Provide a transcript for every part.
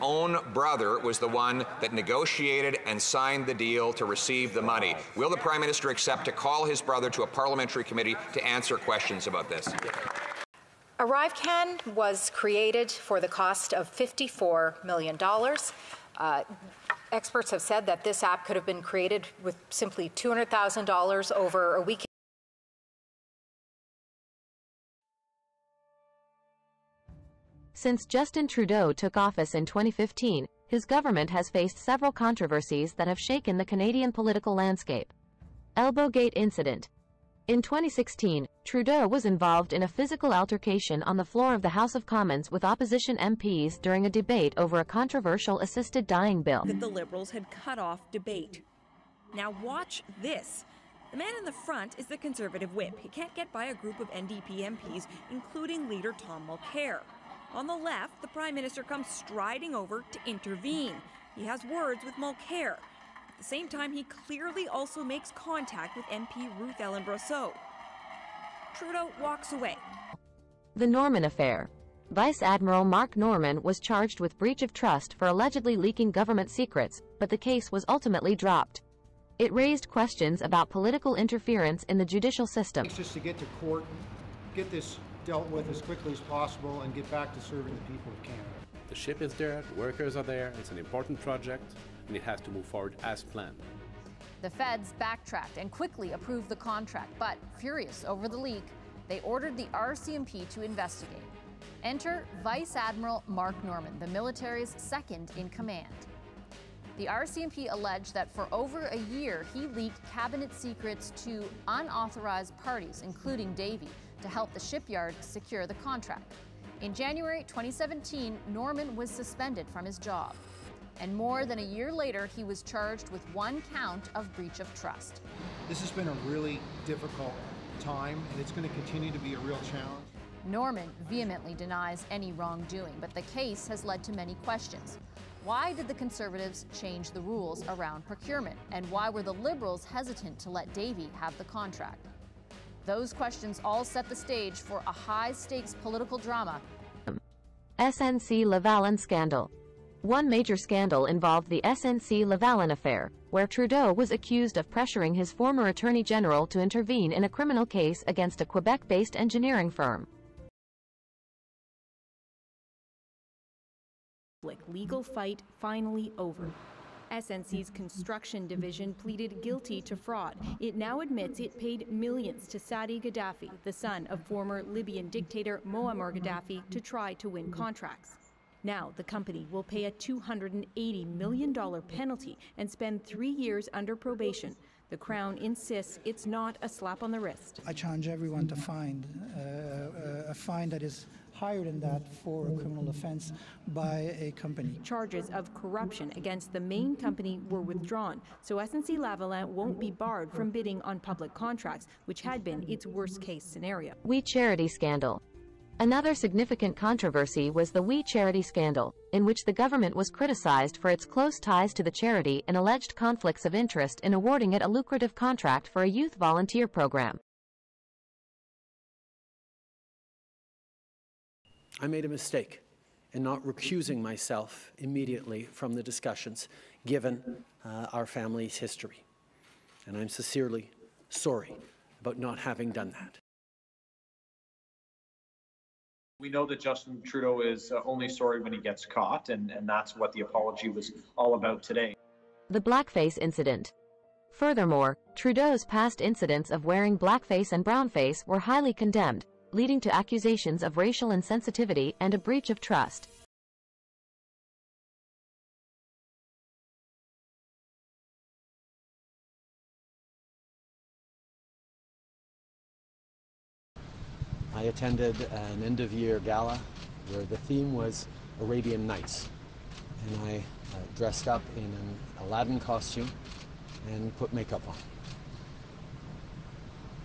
own brother was the one that negotiated and signed the deal to receive the money. Will the Prime Minister accept to call his brother to a parliamentary committee to answer questions about this? ArriveCan was created for the cost of $54 million. Uh, experts have said that this app could have been created with simply $200,000 over a week. Since Justin Trudeau took office in 2015, his government has faced several controversies that have shaken the Canadian political landscape. Elbowgate Incident In 2016, Trudeau was involved in a physical altercation on the floor of the House of Commons with opposition MPs during a debate over a controversial assisted dying bill. That the Liberals had cut off debate. Now watch this. The man in the front is the Conservative whip. He can't get by a group of NDP MPs, including leader Tom Mulcair. On the left, the Prime Minister comes striding over to intervene. He has words with Mulcair. At the same time, he clearly also makes contact with MP Ruth Ellen Brosseau. Trudeau walks away. The Norman Affair. Vice Admiral Mark Norman was charged with breach of trust for allegedly leaking government secrets, but the case was ultimately dropped. It raised questions about political interference in the judicial system. It's just to get to court, get this dealt with as quickly as possible and get back to serving the people of Canada. The ship is there, the workers are there, it's an important project, and it has to move forward as planned. The feds backtracked and quickly approved the contract, but furious over the leak, they ordered the RCMP to investigate. Enter Vice Admiral Mark Norman, the military's second in command. The RCMP alleged that for over a year he leaked cabinet secrets to unauthorized parties, including Davy, to help the shipyard secure the contract. In January 2017, Norman was suspended from his job. And more than a year later, he was charged with one count of breach of trust. This has been a really difficult time, and it's going to continue to be a real challenge. Norman vehemently denies any wrongdoing, but the case has led to many questions. Why did the Conservatives change the rules around procurement? And why were the Liberals hesitant to let Davy have the contract? Those questions all set the stage for a high stakes political drama. SNC Lavalin Scandal One major scandal involved the SNC Lavalin affair, where Trudeau was accused of pressuring his former Attorney General to intervene in a criminal case against a Quebec based engineering firm. Legal fight finally over. SNC's construction division pleaded guilty to fraud. It now admits it paid millions to Saadi Gaddafi, the son of former Libyan dictator Muammar Gaddafi, to try to win contracts. Now, the company will pay a $280 million penalty and spend three years under probation. The Crown insists it's not a slap on the wrist. I challenge everyone to find uh, a fine that is higher than that for a criminal offense by a company. Charges of corruption against the main company were withdrawn, so SNC Lavalin won't be barred from bidding on public contracts, which had been its worst case scenario. We Charity Scandal Another significant controversy was the We Charity scandal, in which the government was criticized for its close ties to the charity and alleged conflicts of interest in awarding it a lucrative contract for a youth volunteer program. I made a mistake in not recusing myself immediately from the discussions, given uh, our family's history. And I'm sincerely sorry about not having done that. We know that Justin Trudeau is uh, only sorry when he gets caught, and, and that's what the apology was all about today. The blackface incident. Furthermore, Trudeau's past incidents of wearing blackface and brownface were highly condemned, leading to accusations of racial insensitivity and a breach of trust. I attended an end of year gala where the theme was Arabian Nights. And I uh, dressed up in an Aladdin costume and put makeup on.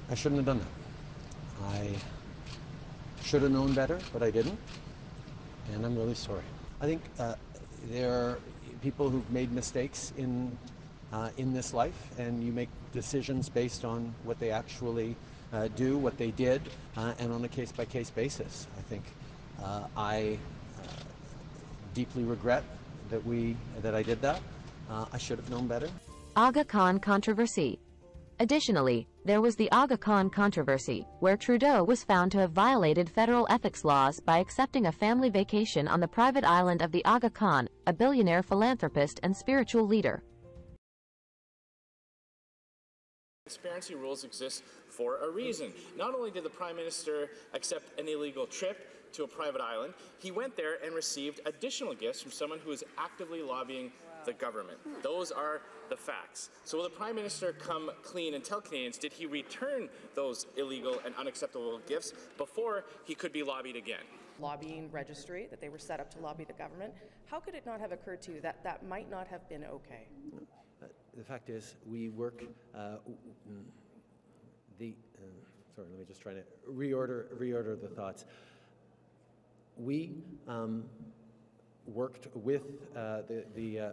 I shouldn't have done that. I should have known better, but I didn't. And I'm really sorry. I think uh, there are people who've made mistakes in, uh, in this life, and you make decisions based on what they actually uh, do, what they did, uh, and on a case by case basis. I think uh, I uh, deeply regret that we that I did that. I should have known better. Aga Khan controversy. Additionally, there was the Aga Khan controversy, where Trudeau was found to have violated federal ethics laws by accepting a family vacation on the private island of the Aga Khan, a billionaire philanthropist and spiritual leader. Transparency rules exist for a reason. Not only did the Prime Minister accept an illegal trip to a private island, he went there and received additional gifts from someone who is actively lobbying the government. Those are the facts. So will the Prime Minister come clean and tell Canadians did he return those illegal and unacceptable gifts before he could be lobbied again? Lobbying registry, that they were set up to lobby the government. How could it not have occurred to you that that might not have been okay? Uh, the fact is, we work. Uh, the uh, sorry, let me just try to reorder reorder the thoughts. We um, worked with uh, the the uh,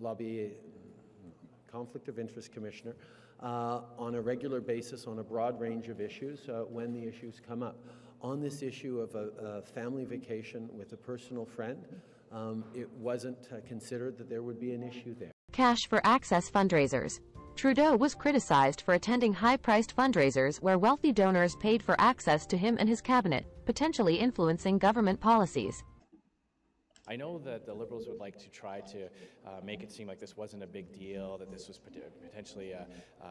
lobby conflict of interest commissioner uh, on a regular basis on a broad range of issues uh, when the issues come up. On this issue of a, a family vacation with a personal friend, um, it wasn't uh, considered that there would be an issue there. Cash for Access fundraisers. Trudeau was criticized for attending high-priced fundraisers where wealthy donors paid for access to him and his cabinet, potentially influencing government policies. I know that the Liberals would like to try to uh, make it seem like this wasn't a big deal, that this was potentially a, uh,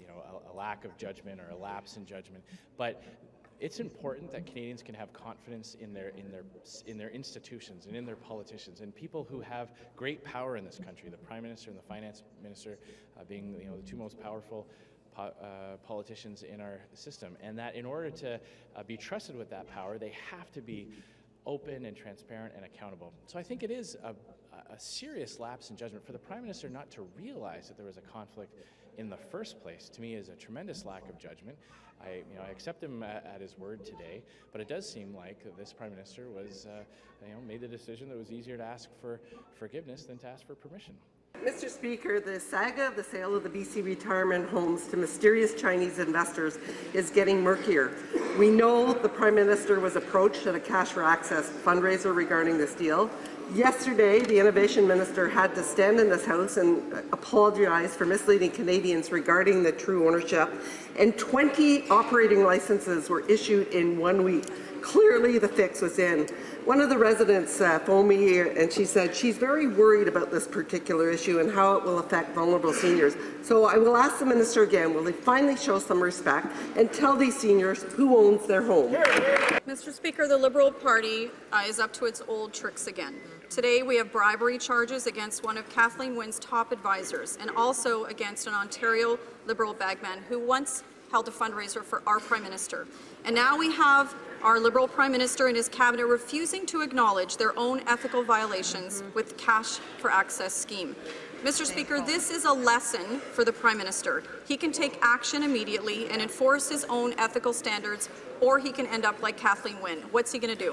you know, a, a lack of judgment or a lapse in judgment. But it's important that Canadians can have confidence in their in their in their institutions and in their politicians and people who have great power in this country. The Prime Minister and the Finance Minister uh, being you know the two most powerful. Po uh, politicians in our system, and that in order to uh, be trusted with that power, they have to be open and transparent and accountable. So I think it is a, a, serious lapse in judgment for the Prime Minister not to realize that there was a conflict in the first place. To me, is a tremendous lack of judgment. I, you know, I accept him at, at his word today, but it does seem like this Prime Minister was, uh, you know, made the decision that was easier to ask for forgiveness than to ask for permission. Mr. Speaker, the saga of the sale of the BC retirement homes to mysterious Chinese investors is getting murkier. We know the Prime Minister was approached at a Cash for Access fundraiser regarding this deal. Yesterday, the Innovation Minister had to stand in this House and apologize for misleading Canadians regarding the true ownership, and 20 operating licenses were issued in one week. Clearly, the fix was in. One of the residents uh, phoned me here and she said she's very worried about this particular issue and how it will affect vulnerable seniors. So I will ask the minister again, will he finally show some respect and tell these seniors who owns their home? Mr. Speaker, the Liberal Party uh, is up to its old tricks again. Today we have bribery charges against one of Kathleen Wynne's top advisors and also against an Ontario Liberal bagman who once held a fundraiser for our Prime Minister. And now we have our Liberal Prime Minister and his cabinet refusing to acknowledge their own ethical violations mm -hmm. with cash for access scheme. Mr. Speaker, this is a lesson for the Prime Minister. He can take action immediately and enforce his own ethical standards, or he can end up like Kathleen Wynne. What's he going to do?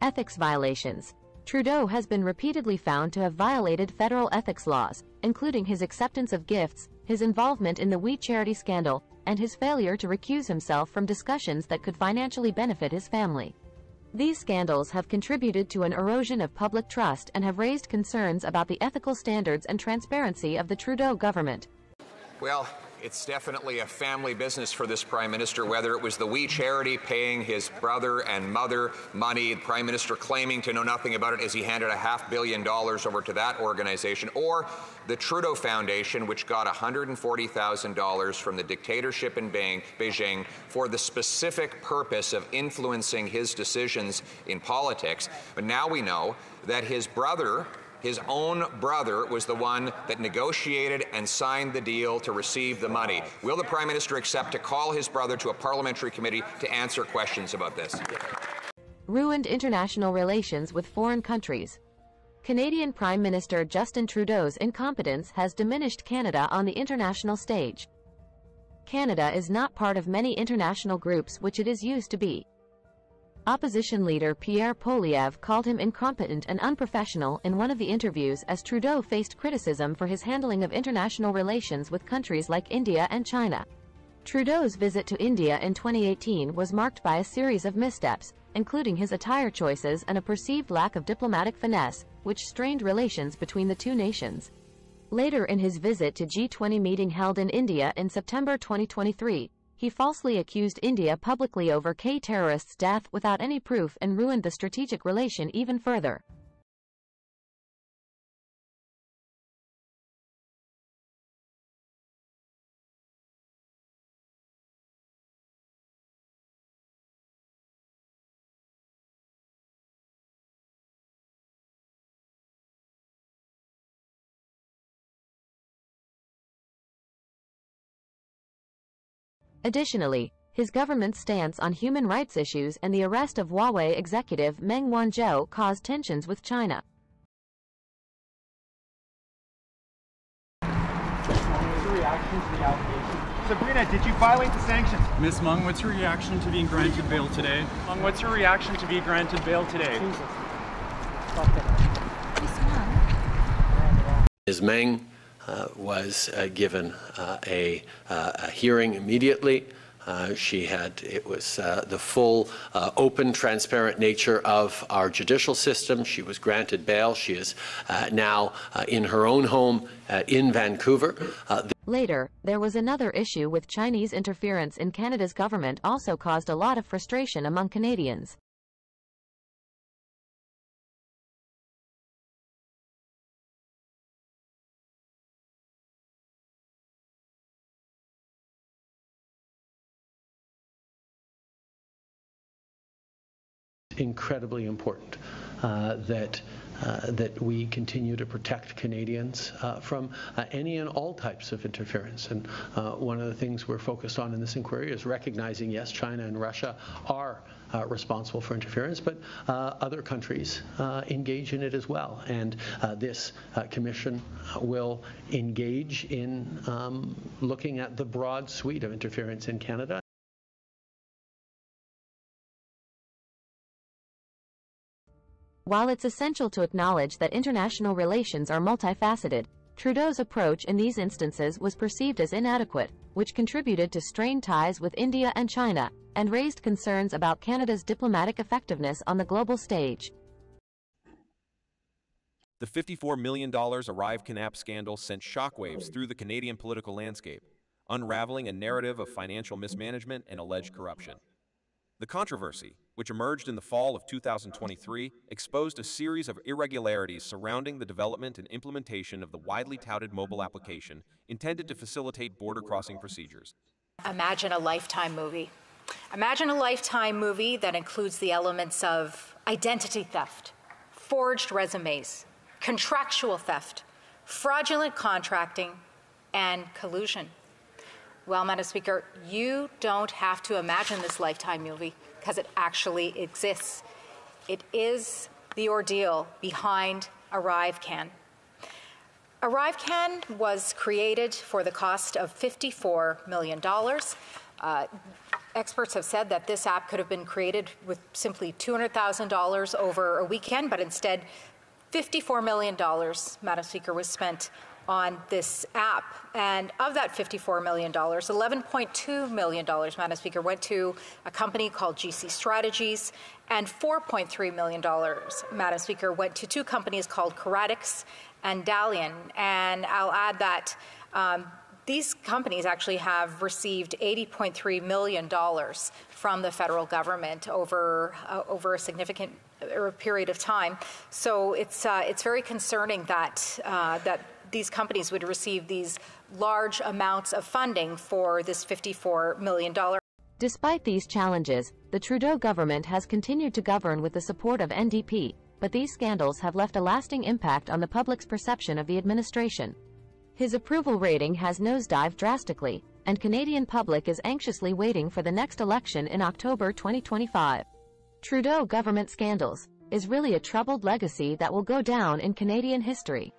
Ethics violations. Trudeau has been repeatedly found to have violated federal ethics laws, including his acceptance of gifts, his involvement in the We Charity scandal, and his failure to recuse himself from discussions that could financially benefit his family. These scandals have contributed to an erosion of public trust and have raised concerns about the ethical standards and transparency of the Trudeau government. Well, it's definitely a family business for this prime minister, whether it was the We Charity paying his brother and mother money, the prime minister claiming to know nothing about it as he handed a half billion dollars over to that organization, or the Trudeau Foundation, which got $140,000 from the dictatorship in Beijing for the specific purpose of influencing his decisions in politics. But now we know that his brother his own brother was the one that negotiated and signed the deal to receive the money. Will the Prime Minister accept to call his brother to a parliamentary committee to answer questions about this? Ruined international relations with foreign countries. Canadian Prime Minister Justin Trudeau's incompetence has diminished Canada on the international stage. Canada is not part of many international groups which it is used to be. Opposition leader Pierre Poilievre called him incompetent and unprofessional in one of the interviews as Trudeau faced criticism for his handling of international relations with countries like India and China. Trudeau's visit to India in 2018 was marked by a series of missteps, including his attire choices and a perceived lack of diplomatic finesse, which strained relations between the two nations. Later in his visit to G20 meeting held in India in September 2023, he falsely accused India publicly over K terrorist's death without any proof and ruined the strategic relation even further. Additionally, his government's stance on human rights issues and the arrest of Huawei executive Meng Wanzhou caused tensions with China. Sabrina, did you violate the sanctions? Miss Meng, what's your reaction to being granted bail today? Mung, what's your reaction to be granted bail today? Ms. Meng was uh, given uh, a, uh, a, hearing immediately. Uh, she had, it was uh, the full, open, transparent nature of our judicial system. She was granted bail. She is now in her own home in Vancouver. Later, there was another issue with Chinese interference in Canada's government also caused a lot of frustration among Canadians. Incredibly important uh, that uh, that we continue to protect Canadians uh, from uh, any and all types of interference. And uh, one of the things we're focused on in this inquiry is recognizing, yes, China and Russia are uh, responsible for interference, but other countries engage in it as well. And this commission will engage in um, looking at the broad suite of interference in Canada. While it's essential to acknowledge that international relations are multifaceted, Trudeau's approach in these instances was perceived as inadequate, which contributed to strained ties with India and China, and raised concerns about Canada's diplomatic effectiveness on the global stage. The $54 million ArriveCan app scandal sent shockwaves through the Canadian political landscape, unraveling a narrative of financial mismanagement and alleged corruption. The controversy, which emerged in the fall of 2023, exposed a series of irregularities surrounding the development and implementation of the widely touted mobile application intended to facilitate border crossing procedures. Imagine a Lifetime movie. Imagine a Lifetime movie that includes the elements of identity theft, forged resumes, contractual theft, fraudulent contracting, and collusion. Well, Madam Speaker, you don't have to imagine this Lifetime movie because it actually exists. It is the ordeal behind ArriveCan. ArriveCan was created for the cost of $54 million. Uh, experts have said that this app could have been created with simply $200,000 over a weekend, but instead, $54 million, Madam Speaker, was spent on this app. And of that $54 million, $11.2 million, Madam Speaker, went to a company called GC Strategies, and $4.3 million, Madam Speaker, went to two companies called Coradix and Dalian. And I'll add that um, these companies actually have received $80.3 million from the federal government over, uh, over a significant uh, period of time. So it's, uh, it's very concerning that, uh, that these companies would receive these large amounts of funding for this $54 million. Despite these challenges, the Trudeau government has continued to govern with the support of NDP, but these scandals have left a lasting impact on the public's perception of the administration. His approval rating has nosedived drastically, and Canadian public is anxiously waiting for the next election in October 2025. Trudeau government scandals is really a troubled legacy that will go down in Canadian history.